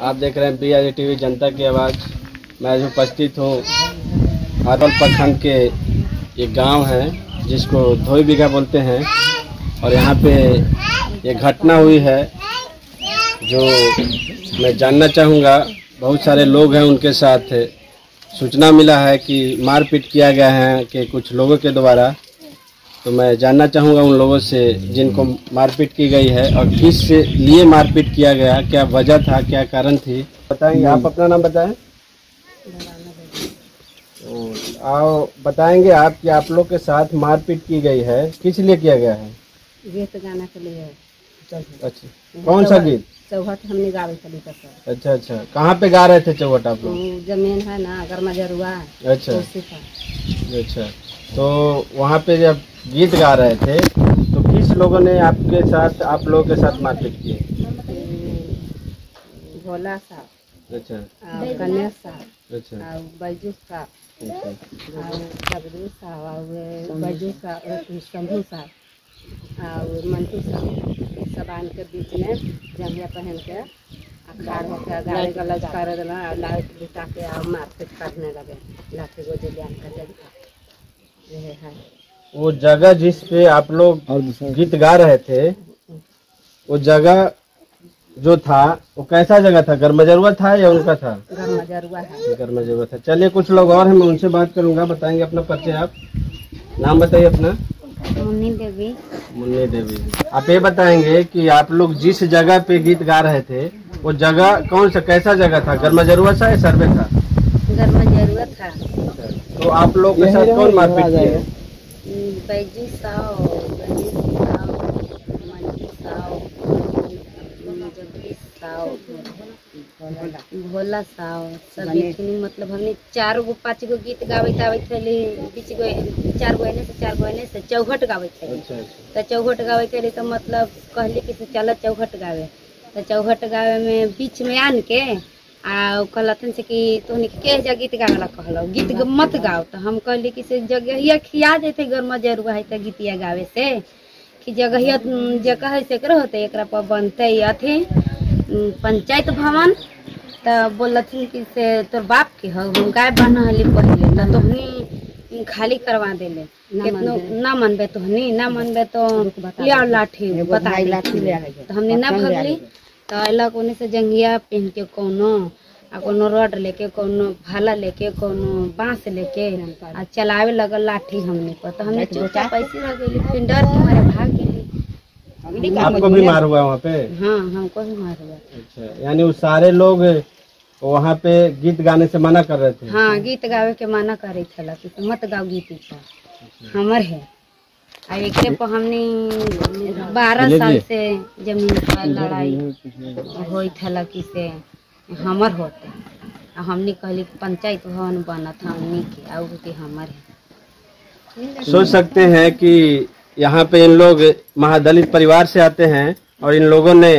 आप देख रहे हैं बी आर टीवी जनता की आवाज़। मैं आज उपस्थित हूँ अरवल प्रखंड के एक गाँव है, जिसको धोई बीघा बोलते हैं, और यहाँ पे ये घटना हुई है, जो मैं जानना चाहूँगा, बहुत सारे लोग हैं उनके साथ। सूचना मिला है कि मारपीट किया गया है कि कुछ लोगों के द्वारा तो मैं जानना चाहूँगा उन लोगों से जिनको मारपीट की गई है और किस लिए मारपीट किया गया क्या वजह था क्या कारण थी? बताएँगे आप अपना नाम बताएँ। तो आओ बताएँगे आप कि आप लोग के साथ मारपीट की गई है किस लिए किया गया है? गीत गाना के लिए अच्छा कौन सा गीत? चौहट हमने लिए अच्छा अच्छा कहाँ पे गा रहे थे चौहट आप लोग? ज़मीन है ना गर्मा जरुआ अच्छा। अच्छा। तो वहाँ पे जब गीत गा रहे थे तो किस लोगों ने आपके साथ आप लोगों के साथ मारपीट की भोला साहब अच्छा। गणेश साहब अच्छा। बैजू साहब अच्छा। सबरू साहब बैजू साहब शंभू साहब और मंटू साहब सब आन के बीच में जंगिया पहन के होकर गाड़ी गलज कर लाइट बिता के और मारपीट करने लगे लाठी गोजी वो जगह जिस पे आप लोग गीत गा रहे थे वो जगह जो था वो कैसा जगह था? गरमजरुआ था या उनका था? गर्मा जरुआ है। गरमजरुआ था। चलिए कुछ लोग और हैं मैं उनसे बात करूँगा बताएँगे अपना परिचय आप। नाम बताइए अपना। मुन्नी देवी। मुन्नी देवी। आप ये बताएँगे कि आप लोग जिस जगह पे गीत गा रहे थे वो जगह कौन सा कैसा जगह था? गरमजरुआ था या सर्वे था? गर्मा जरुआ था तो आप लोग के साथ कौन मारपीट किए बैजू साव गणेश साव मंजू साव जगदीश साव भोला साव सब मतलब हमने चार गो पाँच गो गीत गावे आवे थे बीच गो चार गो एने से चार गो एने से चौघट गावे थे अच्छा अच्छा। तो चौघट गावे के लिए तो मतलब कहली कि से चल चौघट गावे तो चौघट गावे में बीच में आन के आ कहलथिन से कि तोहनी के जा गीत गावेला कहलो। गीत मत गाओ तो हम कहली कि से जगहिया खिया देते गरमा जरुआ है तो गीतिया गावे से। कि जगहिया जगह है से एकरा होते एकरा पर बनते अथी पंचायत भवन। तो बोलथिन कि से तोर बाप के हो। हम गाय बनहली पहले। तो तोहनी खाली करवा देले। कितनो ना मनबे तोहनी ना मनबे तो ले लाठी बता लाठी ले तो हमने ना भगली। तो अयलक ओने से जंगिया पहन के कोनो आ कोनो रड लेके कोनो भाला लेके कोनो बाँस लेके आ चलावे लगल लाठी हमने पर तो हमने चुपचाप ऐसे रह गई फिर डर के मारे भाग गेली आपको भी मार हुआ वहाँ पे हाँ हमको भी मार हुआ अच्छा यानी वो सारे लोग वहाँ पे गीत गाने से मना कर रहे थे हाँ गीत गावे के मना करे छला कि मत गाओ गीत हमर है एकरे पर हमने बारह साल से ज़मीन का लड़ाई होई थला से हमर होते। हमने कहली पंचायत भवन बनत हमनी के के हमर है। सोच सकते हैं कि यहाँ पे इन लोग महादलित परिवार से आते हैं और इन लोगों ने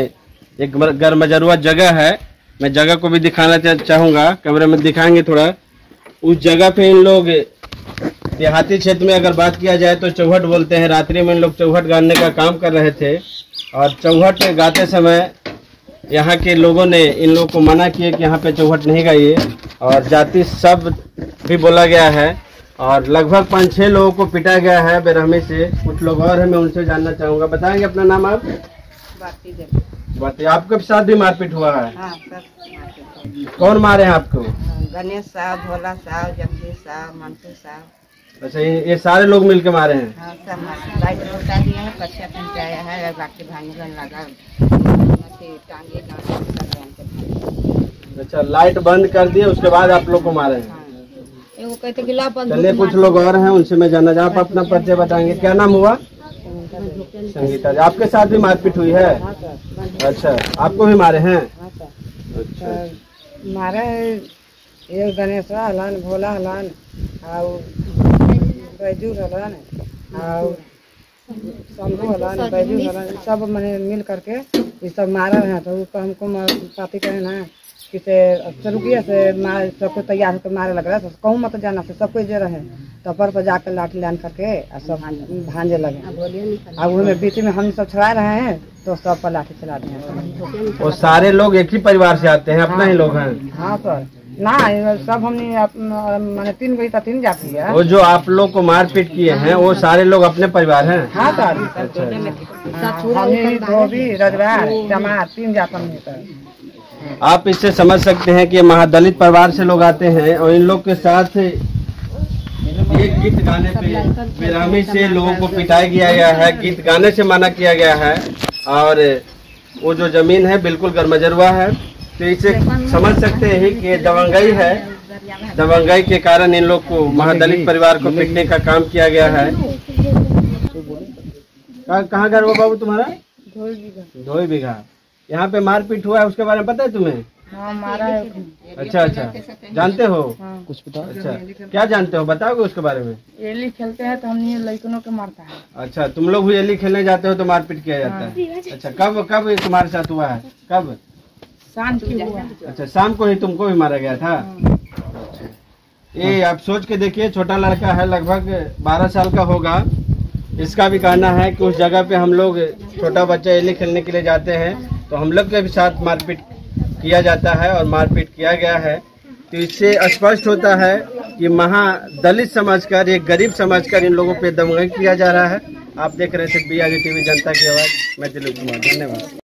एक गरमजरुआ जगह है। मैं जगह को भी दिखाना चाहूँगा। कैमरे में दिखाएँगे थोड़ा। उस जगह पे इन लोग देहाती क्षेत्र में अगर बात किया जाए तो चौहट बोलते हैं। रात्रि में इन लोग चौहट गाने का काम कर रहे थे और चौहट गाते समय यहाँ के लोगों ने इन लोगों को मना किया कि यहाँ पे चौहट नहीं गाइए। और जाति शब्द भी बोला गया है और लगभग पाँच छः लोगों को पिटा गया है बेरहमी से। कुछ लोग और हैं मैं उनसे जानना चाहूँगा। बताएँगे अपना नाम आप? बताइए आपके साथ भी मारपीट हुआ है? हाँ कौन मारे हैं आपको? गणेश साहब भोला साहब जगदीश साहब मंटू साहब। अच्छा ये, ये सारे लोग मिलके मारे हैं? हाँ है। है बाकी अच्छा लाइट बंद कर दिए उसके बाद आप लोग को मारे हैं? कि बंद चलिए कुछ लोग और हैं उनसे मैं जाना आप अपना परिचय बताएँगे। क्या नाम हुआ? संगीता जी आपके साथ भी मारपीट हुई है? अच्छा आपको भी मारे हैं? अच्छा। मारा ये गणेश हलन भोला हलान और बैजू हलन और शंभू हलन बैजू हलन सब मैंने मिल करके ये सब मारा है तो ऊपर हमको मार- पापी कहे ना किसे चरुकिया से मार सबको तैयार होकर मारे लग रहा है कहूँ मत जाना से सबको जे रहे। तो पर पर जाकर लाठी लान करके आ सब भांजे लगे। अब उनमें बीच में हम सब छुड़ा रहे हैं तो सब पर लाठी चला दिए। हैं। वो सारे लोग एक ही परिवार से आते हैं अपना ही लोग हैं। हाँ सर। ना सब हमने माने तीन था तीन जाती है। वो जो आप लोग को मारपीट किए हैं वो सारे लोग अपने परिवार हैं? हाँ सर। अच्छा धोबी रजवार जमात तीन जात हमने सर आप इससे समझ सकते हैं कि महादलित परिवार से लोग आते हैं और इन लोग के साथ एक गीत गाने पे बेरामी से लोगों को पिटाई किया गया है गीत गाने से मना किया गया है। और वो जो ज़मीन है बिल्कुल गरमजरुआ है। तो इसे समझ सकते हैं कि ये दबंगई है। दबंगई के कारण इन लोग को महादलित परिवार को पिटने का काम किया गया है। कहाँ घर हुआ बाबू तुम्हारा? धोई बीघा। यहाँ पे मारपीट हुआ है उसके बारे में पता है तुम्हें? हाँ मारा है। अच्छा अच्छा। जानते हो? हाँ। कुछ बताओ अच्छा। क्या जानते हो? बताओगे उसके बारे में? एली खेलते हैं तो हमने लड़कनों के मारता है। अच्छा तुम लोग भी एली खेलने जाते हो तो मारपीट किया जाता है। अच्छा कब कब तुम्हारे साथ हुआ है? कब? की हुआ? अच्छा शाम को ही तुमको भी मारा गया था? ये आप सोच के देखिए छोटा लड़का है लगभग बारह साल का होगा। इसका भी कहना है कि उस जगह पे हम लोग छोटा बच्चा एली खेलने के लिए जाते हैं तो हम लोग के भी साथ मारपीट किया जाता है और मारपीट किया गया है। तो इससे स्पष्ट होता है कि महा महादलित समझकर एक गरीब समाज समझकर इन लोगों पे दमगई किया जा रहा है। आप देख रहे थे बी टीवी जनता की आवाज़। मैं दिलीप कुमार धन्यवाद।